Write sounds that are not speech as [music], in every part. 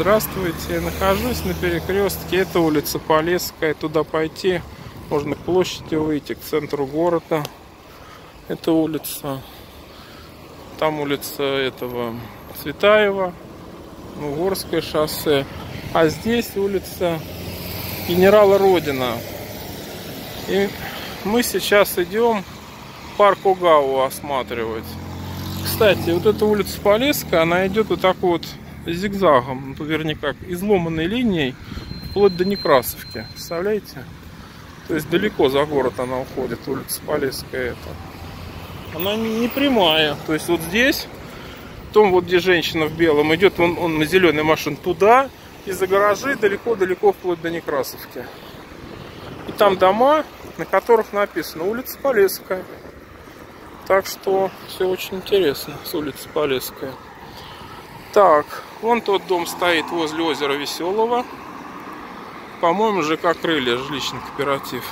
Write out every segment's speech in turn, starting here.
Здравствуйте, нахожусь на перекрестке, это улица Полесская, туда пойти, можно к площади выйти, к центру города. Это улица, там улица этого Цветаева, Угорское шоссе, а здесь улица генерала Родина. И мы сейчас идем парк Угау осматривать. Кстати, вот эта улица Полесская, она идет вот так вот зигзагом, ну, вернее изломанной линией вплоть до Некрасовки. Представляете? То есть далеко за город она уходит, улица Полесская это. Она не прямая. То есть вот здесь, том вот где женщина в белом идет, он, он на зеленой машин туда, и за гаражи далеко-далеко вплоть до Некрасовки. И там дома, на которых написано улица Полесская. Так что все очень интересно с улицы Полесская. Так, вон тот дом стоит возле озера Веселого. По-моему, ЖК Крылья, жилищный кооператив.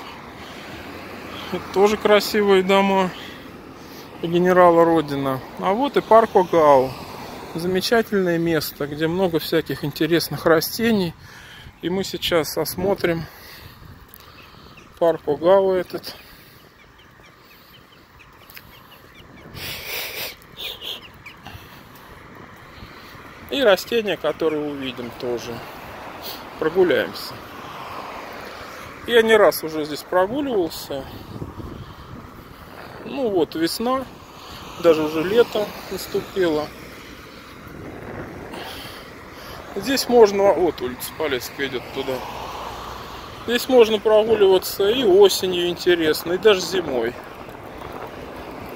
Это тоже красивые дома генерала Родина. А вот и парк Огау. Замечательное место, где много всяких интересных растений. И мы сейчас осмотрим парк Огау этот. И растения, которые увидим тоже. Прогуляемся. Я не раз уже здесь прогуливался. Ну вот, весна. Даже уже лето наступило. Здесь можно... Вот улица Полесская идет туда. Здесь можно прогуливаться и осенью интересно, и даже зимой.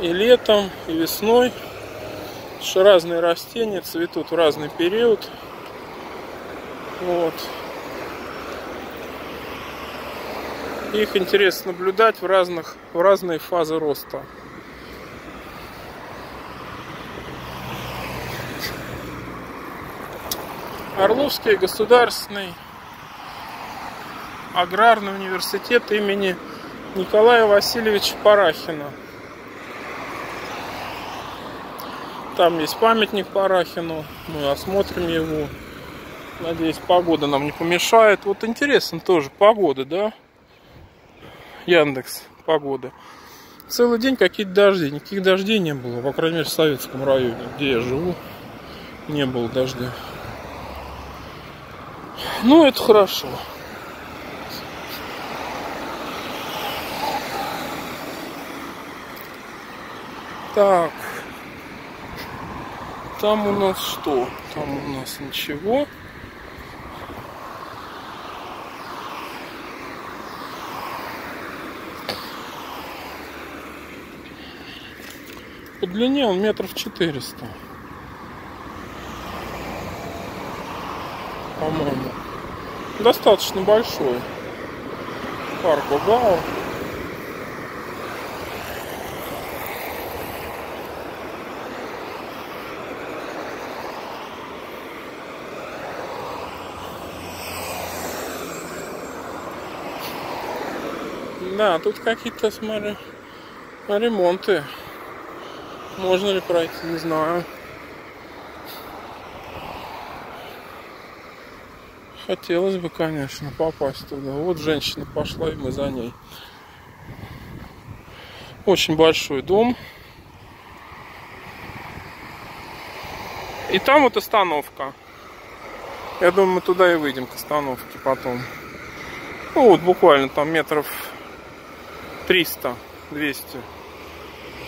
И летом, и весной что разные растения цветут в разный период. Вот. Их интересно наблюдать в, разных, в разные фазы роста. Орловский государственный аграрный университет имени Николая Васильевича Парахина. Там есть памятник Парахину. Мы осмотрим его. Надеюсь, погода нам не помешает. Вот интересно тоже, погода, да? Яндекс, погода. Целый день какие-то дожди. Никаких дождей не было. По крайней мере, в Советском районе, где я живу, не было дождя. Ну, это хорошо. Так. Там у нас что? Там у нас ничего. По длине он метров четыреста. По-моему. Достаточно большой. Парк Огау. Да, тут какие-то, смотри, ремонты. Можно ли пройти, не знаю. Хотелось бы, конечно, попасть туда. Вот женщина пошла, и мы за ней. Очень большой дом. И там вот остановка. Я думаю, мы туда и выйдем к остановке потом. Ну вот буквально там метров 300, 200.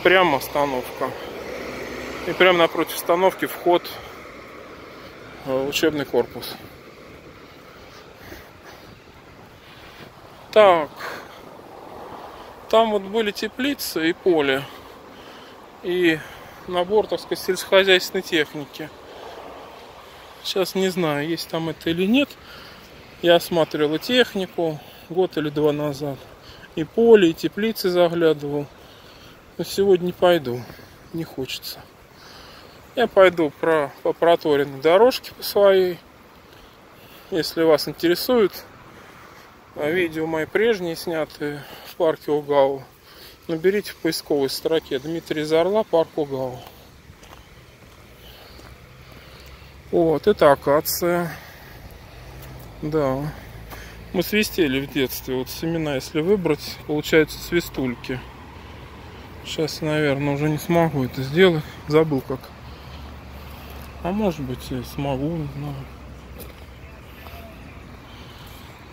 Прямо остановка. И прямо напротив остановки вход в учебный корпус. Так. Там вот были теплицы и поле. И набор, так сказать, сельскохозяйственной техники. Сейчас не знаю, есть там это или нет. Я осматривал технику год или два назад и поле, и теплицы заглядывал. Но сегодня не пойду, не хочется. Я пойду про, по проторенной дорожке по своей. Если вас интересует, а видео мои прежние, снятые в парке Угау, наберите в поисковой строке Дмитрий Зарла, парк Угау. Вот, это акация. Да. Мы свистели в детстве. Вот семена, если выбрать, получаются свистульки. Сейчас, наверное, уже не смогу это сделать. Забыл как. А может быть и смогу, не знаю.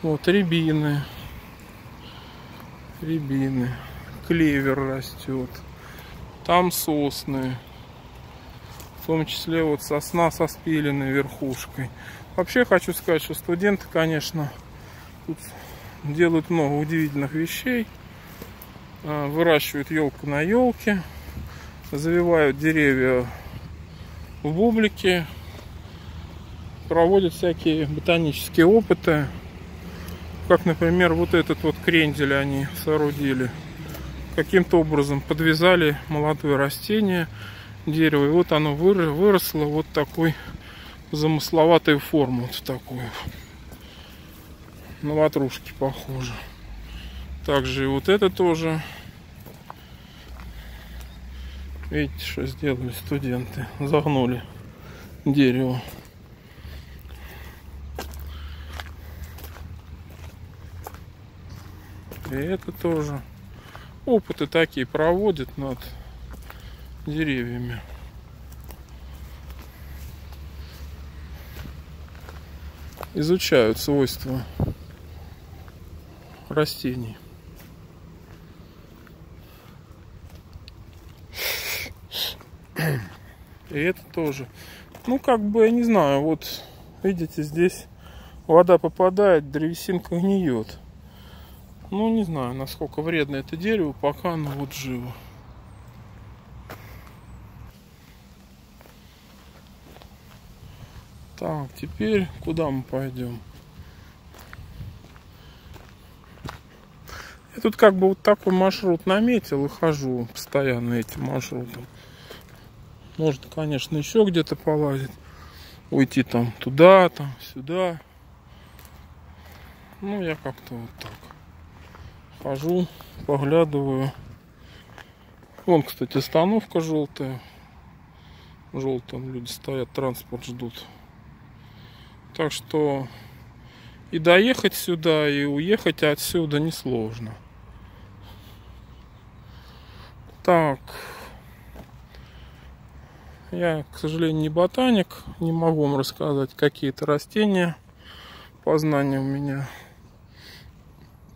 Вот рябины. Рябины. Клевер растет. Там сосны. В том числе вот сосна со спиленной верхушкой. Вообще хочу сказать, что студенты, конечно, тут делают много удивительных вещей. А, выращивают елку на елке. Завивают деревья в бублике. Проводят всякие ботанические опыты. Как, например, вот этот вот крендель они соорудили. Каким-то образом подвязали молодое растение, дерево. И вот оно выросло вот такой замысловатой формы. Вот такую. На ватрушки похоже. Также и вот это тоже. Видите, что сделали студенты. Загнули дерево. И это тоже опыты такие проводят над деревьями. Изучают свойства растений. И это тоже. Ну, как бы, я не знаю, вот, видите, здесь вода попадает, древесинка гниет. Ну, не знаю, насколько вредно это дерево, пока оно вот живо. Так, теперь куда мы пойдем? Я тут как бы вот такой маршрут наметил и хожу постоянно этим маршрутом. Можно, конечно, еще где-то полазить. Уйти там туда, там, сюда. Ну, я как-то вот так. Хожу, поглядываю. Вон, кстати, остановка желтая. Желтым люди стоят, транспорт ждут. Так что и доехать сюда, и уехать отсюда несложно. Так. Я, к сожалению, не ботаник. Не могу вам рассказать какие-то растения. Познания у меня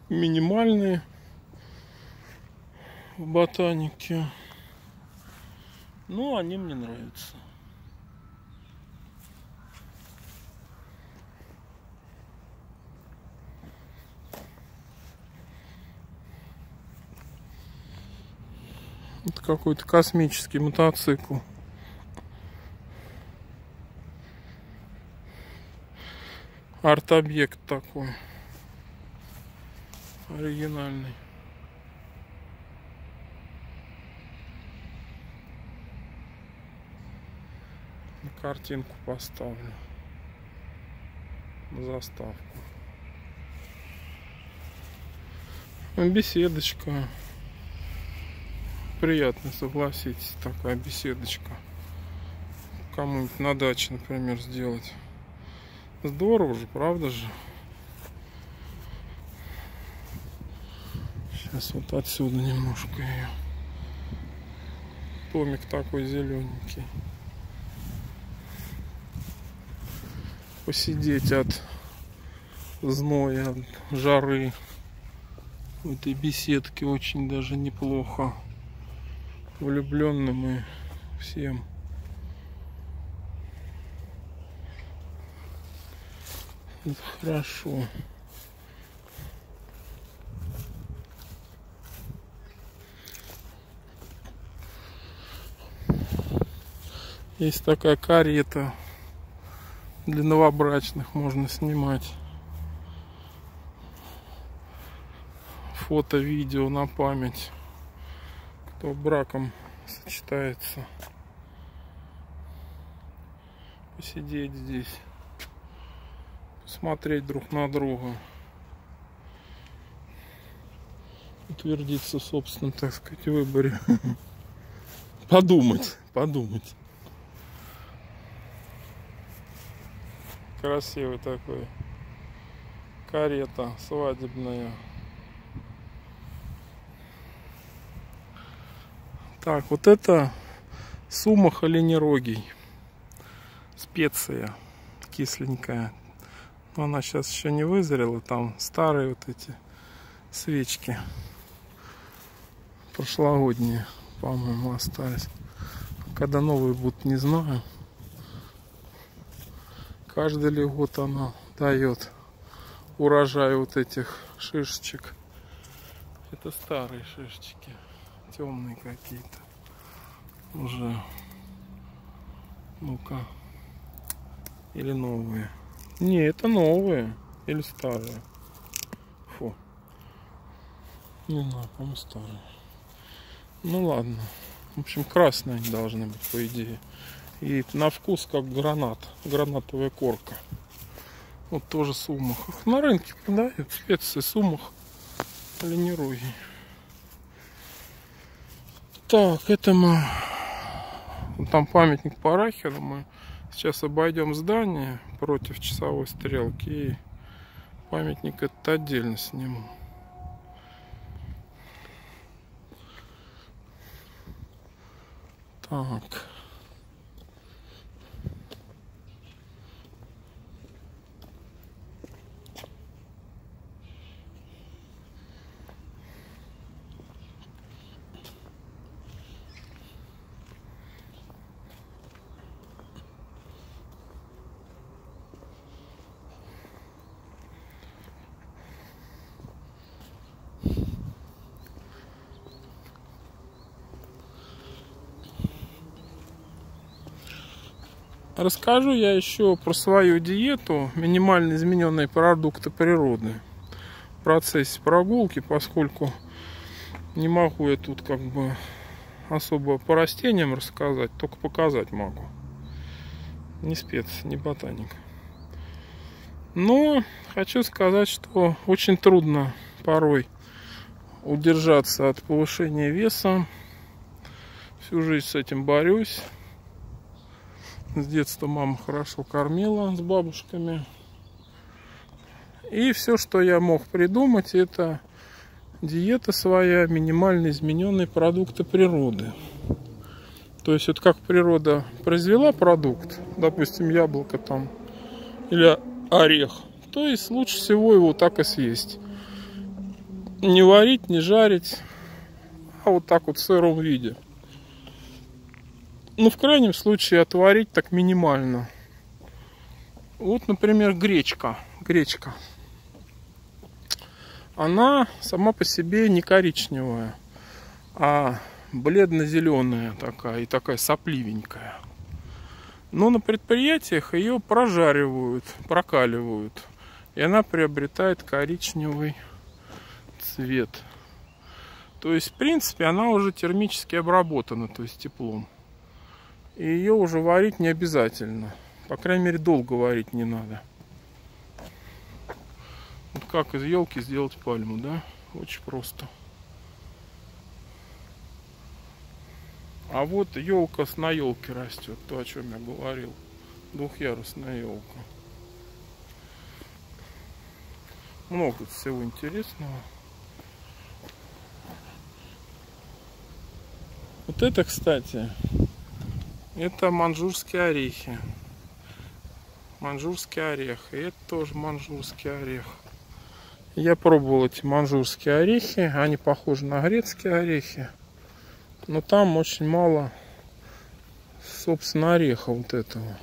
минимальные в ботанике. Но они мне нравятся. Это какой-то космический мотоцикл. Арт-объект такой оригинальный. На картинку поставлю. На заставку. Беседочка. Приятно, согласитесь, такая беседочка. Кому-нибудь на даче, например, сделать. Здорово же, правда же? Сейчас вот отсюда немножко ее. Томик такой зелененький. Посидеть от зноя, от жары. В этой беседке очень даже неплохо. Влюбленным и всем. Это хорошо. Есть такая карета для новобрачных можно снимать. Фото, видео на память. Кто браком сочетается. Посидеть здесь. Посмотреть друг на друга. Утвердиться в собственном, так сказать, выборе. [laughs] Подумать, подумать. красивый такой карета свадебная. Так, вот это сумах оленерогий. Специя кисленькая. Но она сейчас еще не вызрела. Там старые вот эти свечки. Прошлогодние, по-моему, остались. Когда новые будут, не знаю. Каждый ли год она дает урожай вот этих шишечек. Это старые шишечки темные какие-то. Уже ну-ка. Или новые. Не это новые. Или старые. Фу. Не знаю по-моему старые. Ну ладно. В общем красные они должны быть по идее. И на вкус как гранат. Гранатовая корка. Вот тоже сумах. На рынке продают специи сумах. Оленероги так, это мы... Там памятник Парахину. Мы сейчас обойдем здание против часовой стрелки. И памятник этот отдельно сниму. Так. Расскажу я еще про свою диету, минимально измененные продукты природы в процессе прогулки, поскольку не могу я тут как бы особо по растениям рассказать, только показать могу. Не спец, не ботаник. Но хочу сказать, что очень трудно порой удержаться от повышения веса. Всю жизнь с этим борюсь. С детства мама хорошо кормила с бабушками. И все, что я мог придумать, это диета своя, минимально измененные продукты природы. То есть, вот как природа произвела продукт, допустим, яблоко там, или орех, то есть лучше всего его так и съесть. Не варить, не жарить, а вот так вот в сыром виде. Ну, в крайнем случае, отварить так минимально. Вот, например, гречка. Гречка. Она сама по себе не коричневая, а бледно-зеленая такая и такая сопливенькая. Но на предприятиях ее прожаривают, прокаливают. И она приобретает коричневый цвет. То есть, в принципе, она уже термически обработана, то есть теплом. И ее уже варить не обязательно. По крайней мере, долго варить не надо. Вот как из елки сделать пальму, да? Очень просто. А вот елка на елке растет, то, о чем я говорил. Двухъярусная елка. Много всего интересного. Вот это, кстати, это манжурские орехи. Манжурский орех. И это тоже манжурский орех. Я пробовал эти манжурские орехи. Они похожи на грецкие орехи. Но там очень мало, собственно, ореха вот этого.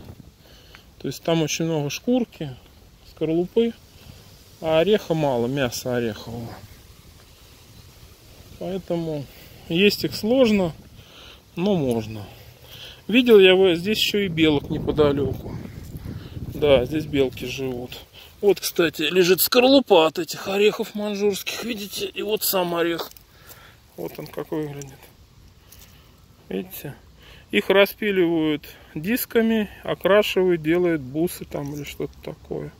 То есть там очень много шкурки, скорлупы, а ореха мало, мяса орехового. Поэтому есть их сложно, но можно. Видел я здесь еще и белок неподалеку. Да, здесь белки живут. Вот, кстати, лежит скорлупа от этих орехов манжурских, видите? И вот сам орех. Вот он какой выглядит. Видите? Их распиливают дисками, окрашивают, делают бусы там или что-то такое.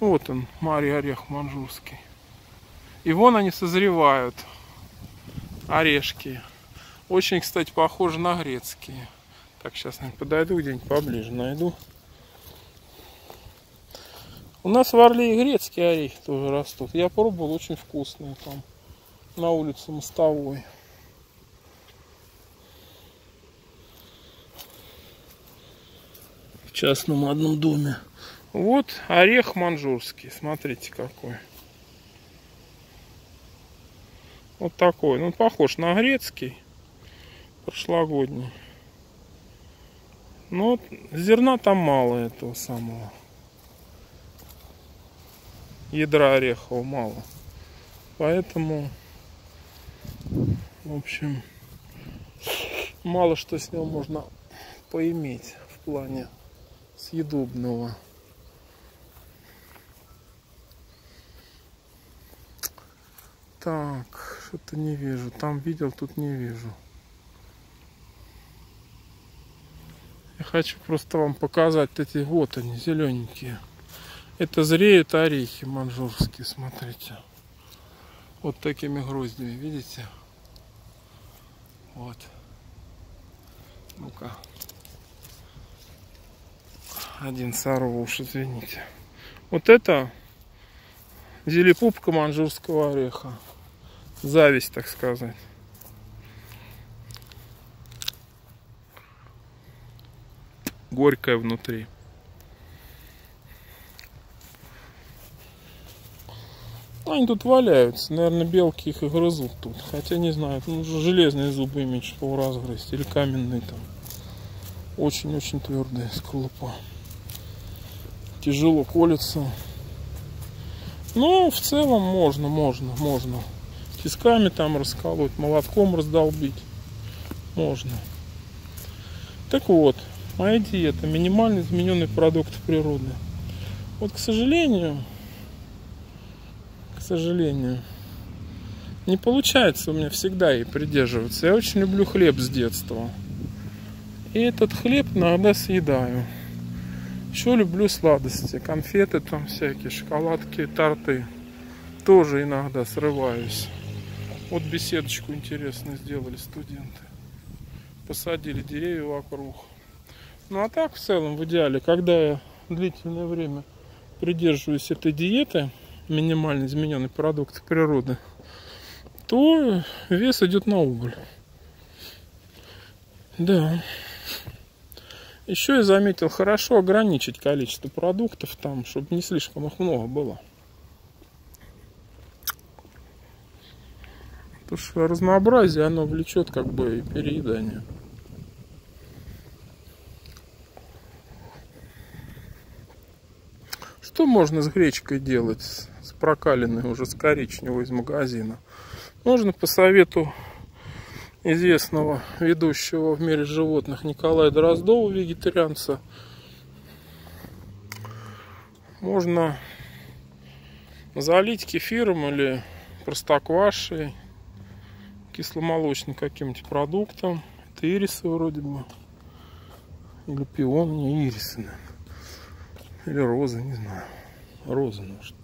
Вот он, Марий орех манжурский. И вон они созревают, орешки. Очень, кстати, похоже на грецкие. Так, сейчас подойду где-нибудь поближе, найду. У нас в Орле и грецкие орехи тоже растут. Я пробовал, очень вкусные там. На улице Мостовой. В частном одном доме. Вот орех манжурский. Смотрите какой. Вот такой. Ну, похож на грецкий. Прошлогодний. Но зерна там мало этого самого ядра орехового мало. Поэтому, в общем, мало что с него можно поиметь в плане съедобного. Так, что-то не вижу. Там видел, тут не вижу. Я хочу просто вам показать эти вот они, зелененькие. Это зреют орехи манжурские, смотрите. Вот такими гроздями, видите? Вот. Ну-ка. Один сорвал уж, извините. Вот это зелепупка манжурского ореха. Зависть, так сказать. Горькая внутри. Они тут валяются. Наверное, белки их и грызут тут. Хотя не знаю, ну, железные зубы иметь, чтобы разгрызть. Или каменные там. Очень-очень твердые скорлупа. Тяжело колется. Ну, в целом можно, можно, можно. Тисками там расколоть, молотком раздолбить. Можно. Так вот, моя диета. Минимально измененный продукт природы. Вот, к сожалению, сожалению. Не получается у меня всегда и придерживаться. Я очень люблю хлеб с детства. И этот хлеб иногда съедаю. Еще люблю сладости. Конфеты там всякие, шоколадки, торты. Тоже иногда срываюсь. Вот беседочку интересно сделали студенты. Посадили деревья вокруг. Ну а так в целом, в идеале, когда я длительное время придерживаюсь этой диеты, минимально измененный продукт природы, то вес идет на убыль. Да. Еще я заметил, хорошо ограничить количество продуктов там, чтобы не слишком их много было. Потому что разнообразие, оно влечет как бы переедание. Что можно с гречкой делать? прокаленный уже с коричневой из магазина. Можно по совету известного ведущего в мире животных Николая Дроздова, вегетарианца, можно залить кефиром или простоквашей, кисломолочным каким-нибудь продуктом. Это ирисы вроде бы. Или пион, не ирисы, наверное. Или розы, не знаю. Розы, может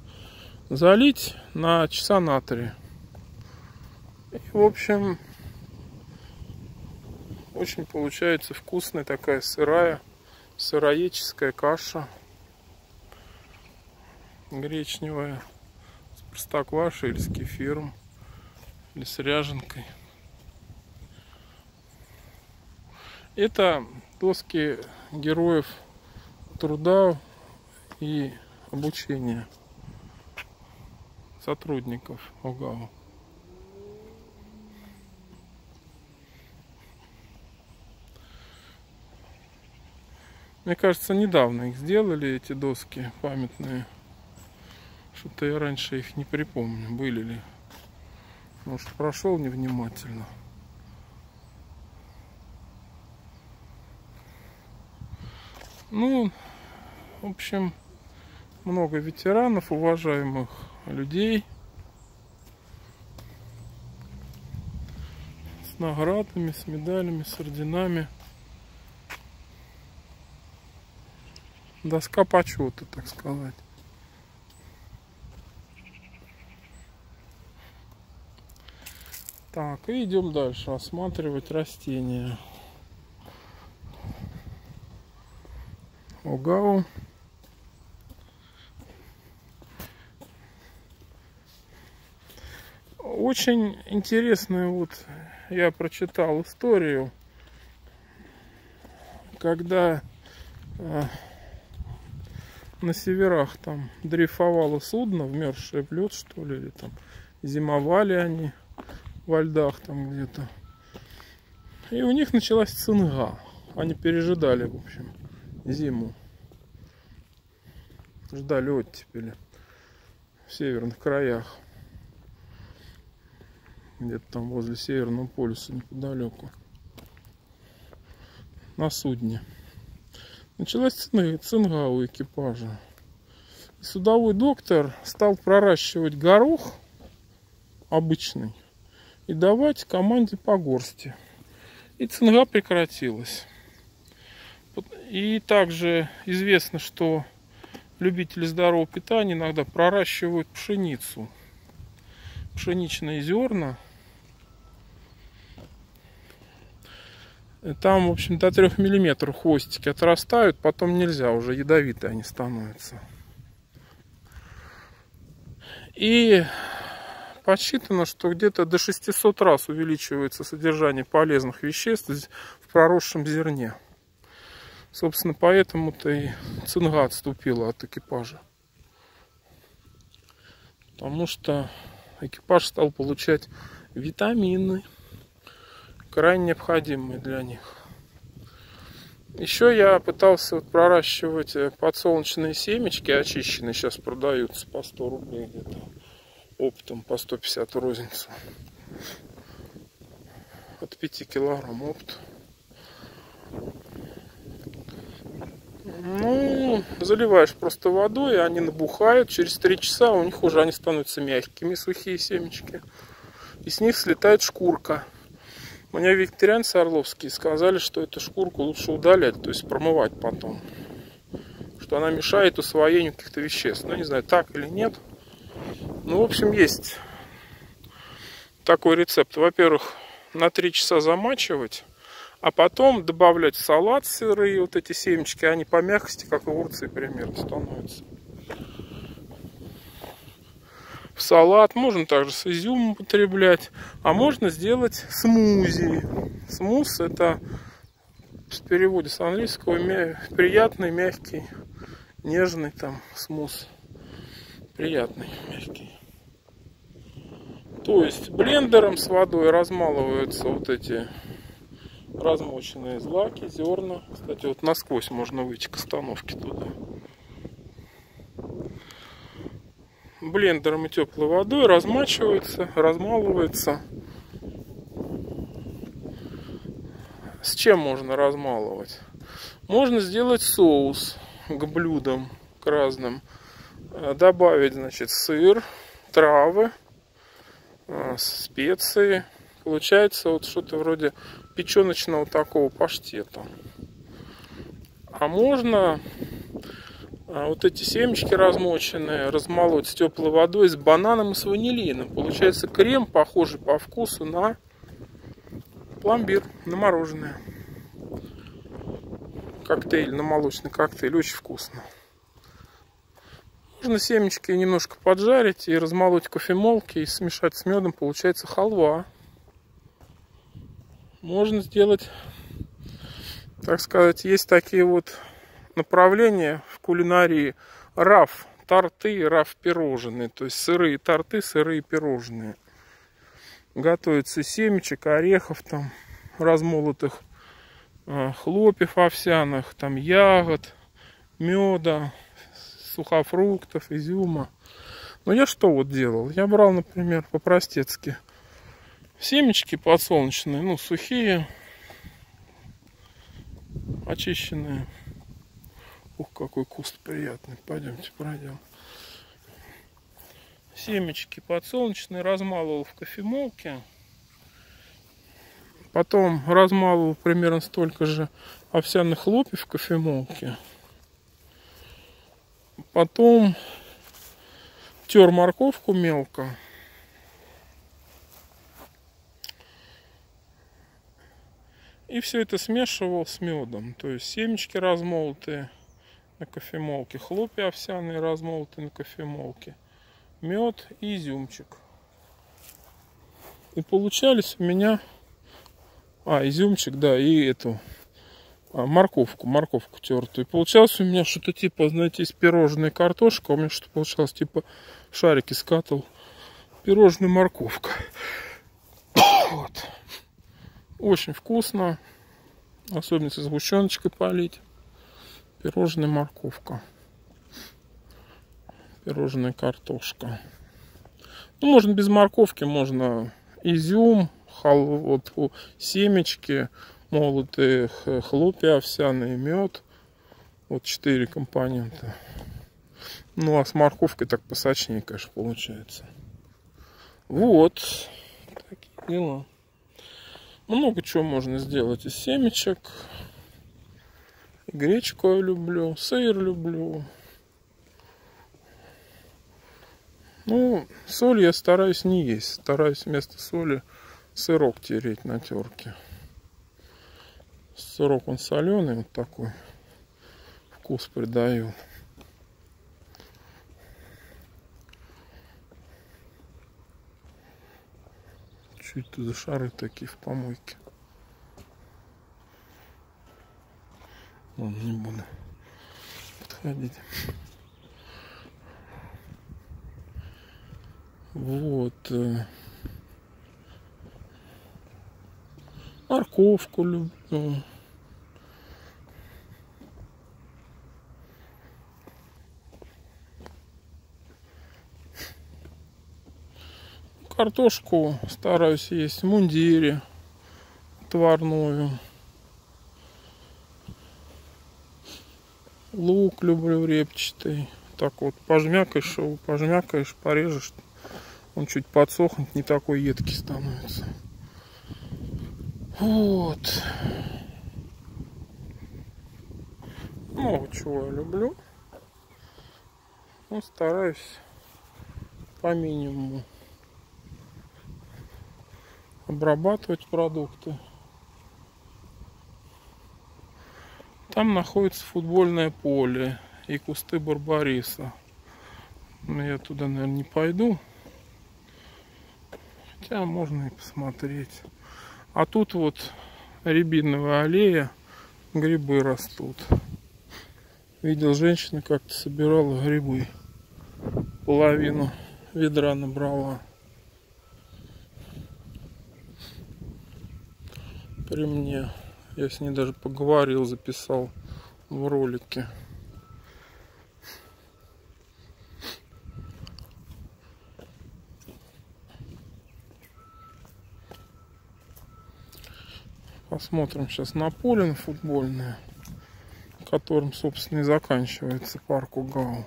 залить на часа на три. И, в общем, очень получается вкусная такая сырая, сыроедческая каша. Гречневая. С простоквашей или с кефиром. Или с ряженкой. Это доски героев труда и обучения сотрудников ОГАУ. Мне кажется, недавно их сделали, эти доски памятные. Что-то я раньше их не припомню, были ли. Может, прошел невнимательно. Ну, в общем, много ветеранов, уважаемых людей с наградами, с медалями, с орденами. Доска почета, так сказать. Так, и идем дальше осматривать растения. Огау. Очень интересную вот я прочитал историю, когда э, на северах там дрейфовало судно, вмерзшее в лед, что ли, или там зимовали они во льдах там где-то. И у них началась цинга. Они пережидали, в общем, зиму. Ждали оттепели в северных краях. Где-то там возле Северного полюса неподалеку. На судне. Началась цинга у экипажа. И судовой доктор стал проращивать горох обычный и давать команде по горсти. И цинга прекратилась. И также известно, что любители здорового питания иногда проращивают пшеницу. Пшеничные зерна. Там, в общем, до 3 миллиметров хвостики отрастают, потом нельзя, уже ядовитые они становятся. И подсчитано, что где-то до 600 раз увеличивается содержание полезных веществ в проросшем зерне. Собственно, поэтому-то и цинга отступила от экипажа. Потому что экипаж стал получать витамины, крайне необходимые для них. Еще я пытался проращивать подсолнечные семечки очищенные, сейчас продаются по 100 рублей где-то оптом по 150 розницу. От 5 килограмм опт. Ну, заливаешь просто водой, они набухают. Через 3 часа у них уже они становятся мягкими, сухие семечки. И с них слетает шкурка. Мне викторианцы орловские сказали, что эту шкурку лучше удалять, то есть промывать потом. Что она мешает усвоению каких-то веществ. Ну, не знаю, так или нет. Ну, в общем, есть такой рецепт. Во-первых, на 3 часа замачивать, а потом добавлять салат сырые вот эти семечки, они по мягкости, как огурцы примерно, становятся. В салат можно также с изюмом употреблять, а можно сделать смузи. Смуз это в переводе с английского приятный, мягкий, нежный там смуз. Приятный, мягкий. То есть блендером с водой размалываются вот эти размоченные злаки, зерна. Кстати, вот насквозь можно выйти к остановке туда. Блендером и теплой водой размачивается, размалывается. С чем можно размалывать? Можно сделать соус к блюдам, к разным. Добавить, значит, сыр, травы, а, специи. Получается вот что-то вроде печеночного такого паштета. А можно а, вот эти семечки размоченные размолоть с теплой водой с бананом и с ванилином. Получается крем, похожий по вкусу на пломбир, на мороженое. Коктейль, на молочный коктейль. Очень вкусно. Можно семечки немножко поджарить и размолоть кофемолки и смешать с медом. Получается халва. Можно сделать, так сказать, есть такие вот направления в кулинарии. Раф, торты, раф пирожные. То есть сырые торты, сырые пирожные. Готовится семечек, орехов там, размолотых а, хлопьев овсяных, там ягод, меда, сухофруктов, изюма. Но я что вот делал? Я брал, например, по-простецки семечки подсолнечные, ну, сухие, очищенные. Ух, какой куст приятный. Пойдемте пройдем. Семечки подсолнечные размалывал в кофемолке. Потом размалывал примерно столько же овсяных хлопьев в кофемолке. Потом тер морковку мелко. И все это смешивал с медом. То есть семечки размолотые на кофемолке, хлопья овсяные размолотые на кофемолке, мед и изюмчик. И получались у меня... А, изюмчик, да, и эту а, морковку, морковку тертую. И получалось у меня что-то типа, знаете, из пирожной картошка. У меня что-то получалось типа шарики скатывал. Пирожная морковка. [coughs] Вот. Очень вкусно. Особенно если сгущеночкой полить. Пирожная морковка. Пирожная картошка. Ну, можно без морковки, можно изюм, хал, вот, семечки, молотые хлопья, овсяный мед. Вот четыре компонента. Ну, а с морковкой так посочнее, конечно, получается. Вот. Такие дела. Много чего можно сделать из семечек. Гречку я люблю, сыр люблю. Ну, соль я стараюсь не есть. Стараюсь вместо соли сырок тереть на терке. Сырок он соленый, вот такой. Вкус придает. Чуть это за шары такие в помойке? Ладно, не буду подходить. Вот. Э, морковку люблю. Картошку стараюсь есть в мундире отварную. Лук люблю репчатый. Так вот, пожмякаешь его, пожмякаешь, порежешь. Он чуть подсохнет, не такой едкий становится. Вот. Много чего я люблю. Но стараюсь по минимуму обрабатывать продукты. Там находится футбольное поле и кусты барбариса. Но я туда, наверное, не пойду. Хотя можно и посмотреть. А тут вот рябиновая аллея, грибы растут. Видел, женщина как-то собирала грибы. Половину ведра набрала. При мне. Я с ней даже поговорил, записал в ролике. Посмотрим сейчас на поле на футбольное, которым, собственно, и заканчивается парк Угау.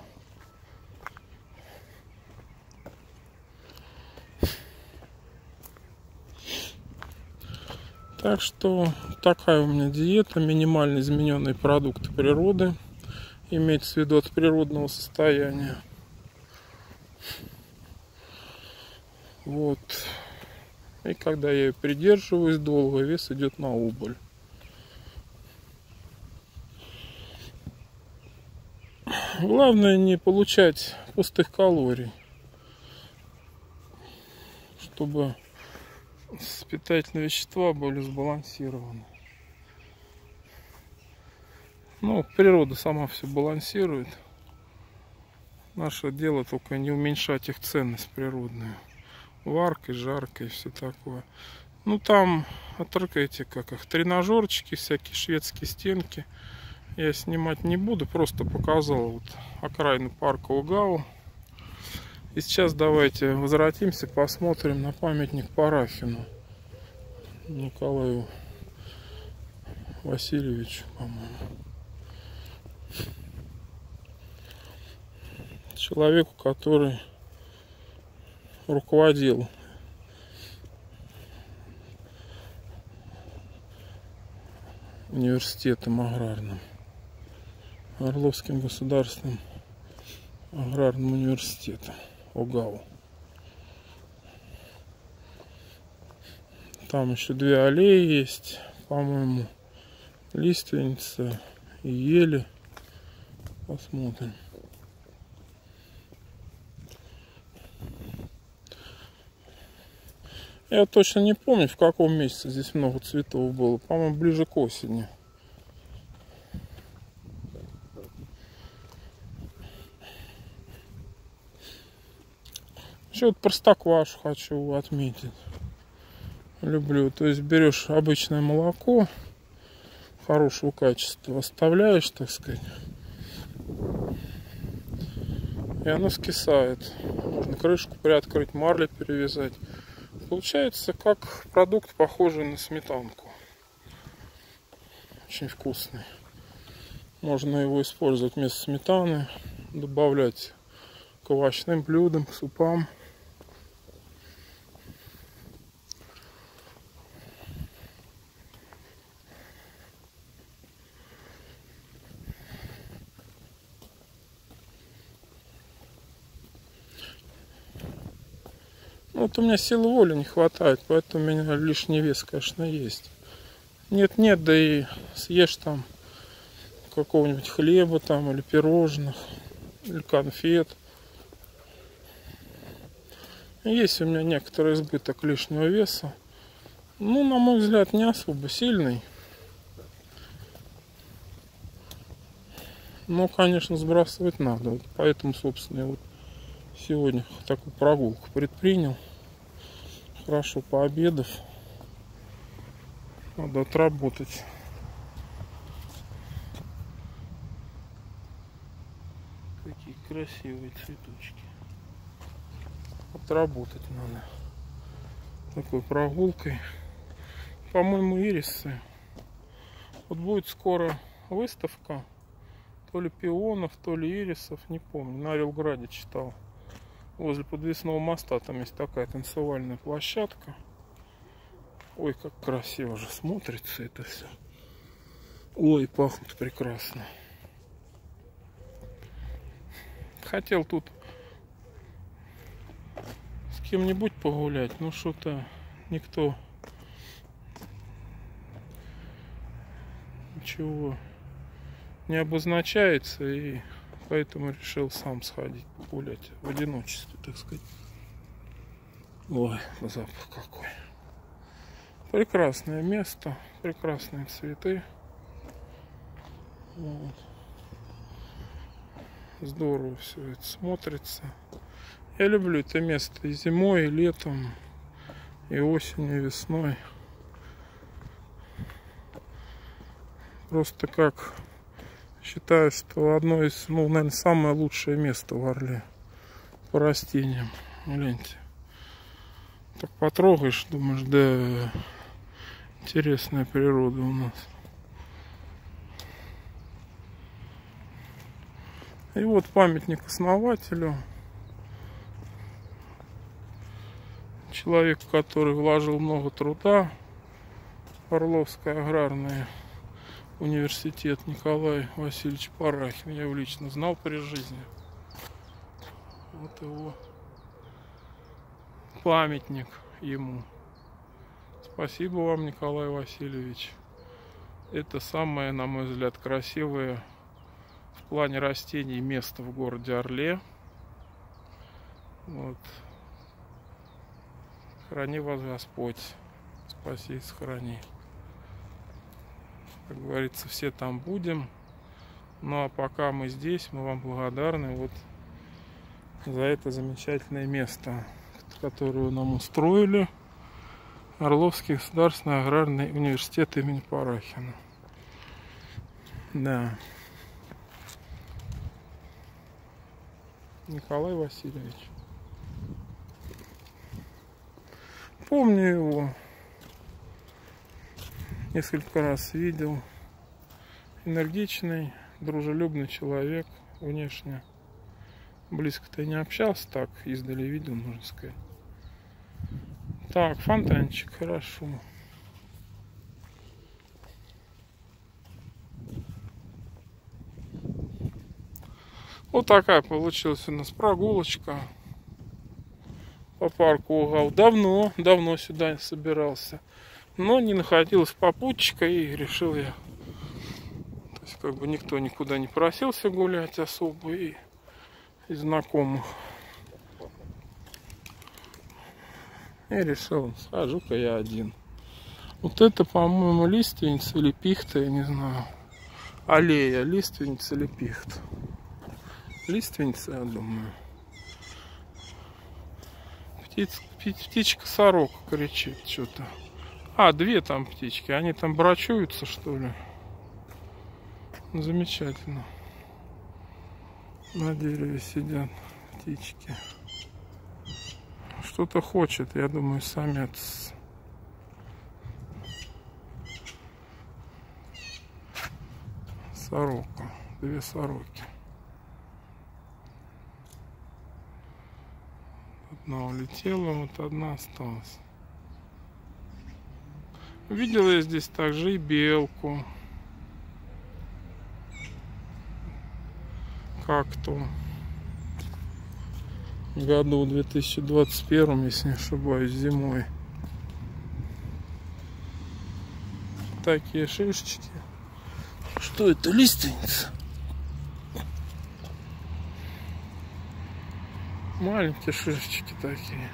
Так что такая у меня диета, минимально измененные продукты природы, имеется в виду от природного состояния. Вот. И когда я ее придерживаюсь долго, вес идет на убыль. Главное не получать пустых калорий, чтобы питательные вещества были сбалансированы. Ну, природа сама все балансирует. Наше дело только не уменьшать их ценность природную варкой, жаркой, все такое. Ну там эти как их тренажерчики, всякие шведские стенки. Я снимать не буду, просто показал вот окраины парка Угау. И сейчас давайте возвратимся, посмотрим на памятник Парафину Николаю Васильевичу, по-моему. Человеку, который руководил университетом аграрным, Орловским государственным аграрным университетом ОГАУ. Там еще две аллеи есть, по-моему, лиственница и ели. Посмотрим. Я точно не помню, в каком месяце здесь много цветов было. По-моему, ближе к осени. Еще вот простоквашу хочу отметить. Люблю. То есть берешь обычное молоко хорошего качества, оставляешь, так сказать, и оно скисает. Можно крышку приоткрыть, марли перевязать. Получается как продукт, похожий на сметанку. Очень вкусный. Можно его использовать вместо сметаны, добавлять к овощным блюдам, к супам. Вот у меня силы воли не хватает, поэтому у меня лишний вес, конечно, есть. Нет-нет, да и съешь там какого-нибудь хлеба там или пирожных, или конфет. Есть у меня некоторый избыток лишнего веса. Ну, на мой взгляд, не особо сильный. Но, конечно, сбрасывать надо. Поэтому, собственно, я вот сегодня такую прогулку предпринял хорошо пообедав. Надо отработать. Какие красивые цветочки. Отработать надо. Такой прогулкой. По-моему, ирисы. Вот будет скоро выставка. То ли пионов, то ли ирисов, не помню. На Орелграде читал возле подвесного моста там есть такая танцевальная площадка. Ой, как красиво же смотрится это все. Ой, пахнет прекрасно. Хотел тут с кем-нибудь погулять, но что-то никто ничего не обозначается и Поэтому решил сам сходить погулять в одиночестве, так сказать. Ой, запах какой. Прекрасное место, прекрасные цветы. Вот. Здорово все это смотрится. Я люблю это место и зимой, и летом, и осенью, и весной. Просто как Считаю, что одно из, ну, наверное, самое лучшее место в Орле по растениям. Гляньте. Так потрогаешь, думаешь, да, интересная природа у нас. И вот памятник основателю. Человек, который вложил много труда. Орловская аграрная университет Николай Васильевич Парахин. Я его лично знал при жизни. Вот его памятник ему. Спасибо вам, Николай Васильевич. Это самое, на мой взгляд, красивое в плане растений место в городе Орле. Вот. Храни вас Господь. Спаси и сохрани как говорится, все там будем. Ну а пока мы здесь, мы вам благодарны вот за это замечательное место, которое нам устроили. Орловский государственный аграрный университет имени Парахина. Да. Николай Васильевич. Помню его несколько раз видел. Энергичный, дружелюбный человек внешне. Близко-то не общался, так издали видел, можно сказать. Так, фонтанчик, хорошо. Вот такая получилась у нас прогулочка по парку Угал. Давно, давно сюда собирался но не находилась попутчика и решил я есть как бы никто никуда не просился гулять особо и из знакомых И решил, схожу-ка я один. Вот это, по-моему, лиственница или пихта, я не знаю. Аллея, лиственница или пихт. Лиственница, я думаю. Птиц, птичка сорока кричит что-то. А, две там птички. Они там брачуются, что ли? Замечательно. На дереве сидят птички. Что-то хочет, я думаю, самец. Сорока. Две сороки. Одна улетела, вот одна осталась. Видел я здесь также и белку. Как то году 2021, если не ошибаюсь, зимой. Такие шишечки. Что это, лиственница? Маленькие шишечки такие.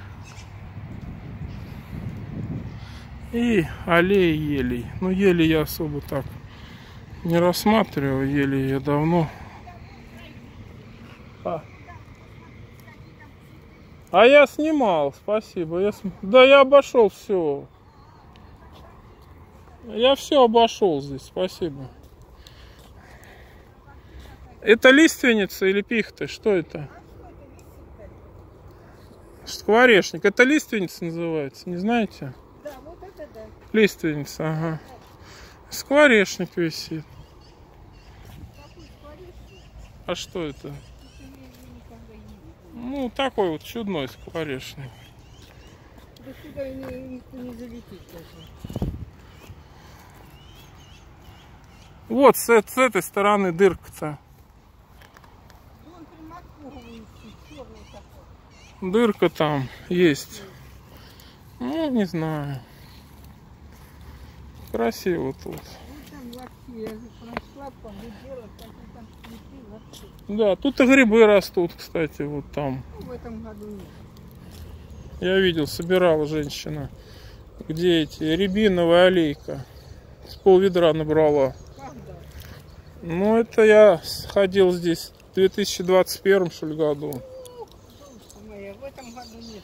И аллеи елей. Ну, ели я особо так не рассматривал. Ели я давно. А я снимал, спасибо. Я см... Да я обошел все. Я все обошел здесь, спасибо. Это лиственница или пихты? Что это? Скворечник. Это лиственница называется, не знаете? Лиственница, ага. Скворечник висит. А что это? Ну, такой вот чудной скворечник. Да сюда никто не залетит даже. Вот с, с этой стороны дырка-то. Дырка там есть. Ну, не знаю. Красиво тут. Вот там вообще, я прошла, поглядела, как там цветы вообще. Да, тут и грибы растут, кстати, вот там. Ну, в этом году нет. Я видел, собирала женщина. Где эти? Рябиновая аллейка. С пол ведра набрала. Когда? Ну, это я ходил здесь в 2021 что ли, году. Бабушка моя, в этом году нет.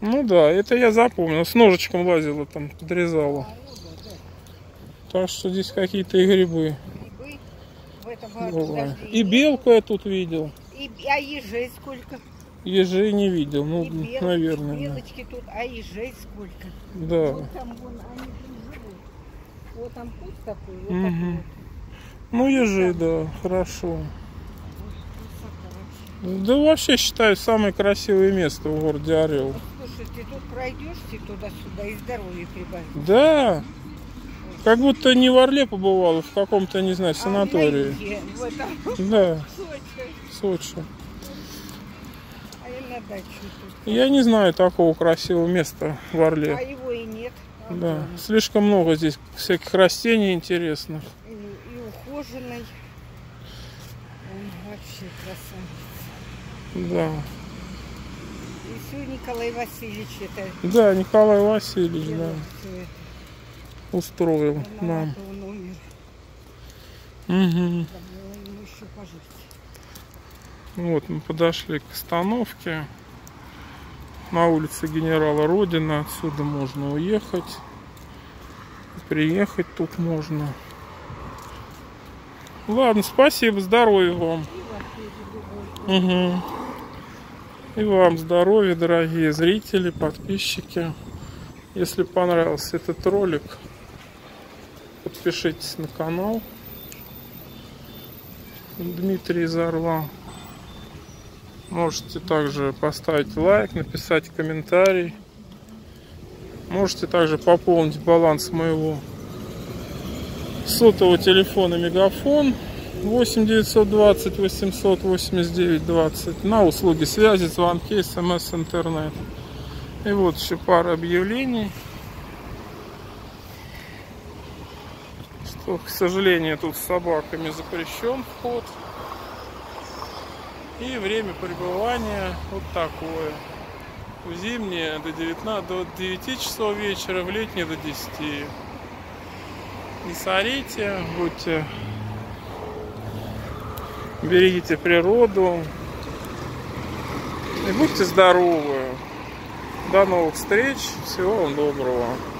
Ну да, это я запомнил. С ножичком лазила там, подрезала. А, ну да, да. Так что здесь какие-то и грибы этом году бывают. даже И белку я тут видел. И, а ежей сколько? Ежей не видел, ну, и белочки, наверное. белочки тут, а ежей сколько? Да. Вот там вон, они живут. Вот там путь такой, вот Мгм. такой. Ну, ежи, да, хорошо. Да вообще считаю самое красивое место в городе Орел. Вот слушайте, тут пройдешься туда-сюда и здоровье прибавится. Да, как будто не в Орле побывала, в каком-то, не знаю, санатории. А в этом Да, Сочи. Сочи. А я на даче тут. Я не знаю такого красивого места в А Орле. его и нет. Да, слишком много здесь всяких растений интересных. И, и ухоженный. Он вообще красавец. Да, И все Николай Васильевич это да, Николай Васильевич, да, все это. Устроил нам. Пожить. Вот мы подошли к остановке. На улице генерала Родина. Отсюда можно уехать. Приехать тут можно. Ладно, спасибо, здоровья вам. Угу. И вам здоровья, дорогие зрители, подписчики. Если понравился этот ролик, подпишитесь на канал. Дмитрий из Орла. Можете также поставить лайк, написать комментарий. Можете также пополнить баланс моего сотового телефона Мегафон 8 920 889 20 на услуги связи, звонки, смс, интернет. И вот еще пара объявлений. Что, к сожалению, тут с собаками запрещен вход. И время пребывания вот такое. В зимние до 19, до 9 часов вечера, в летние до 10. Не сорите, будьте, берегите природу и будьте здоровы. До новых встреч, всего вам доброго.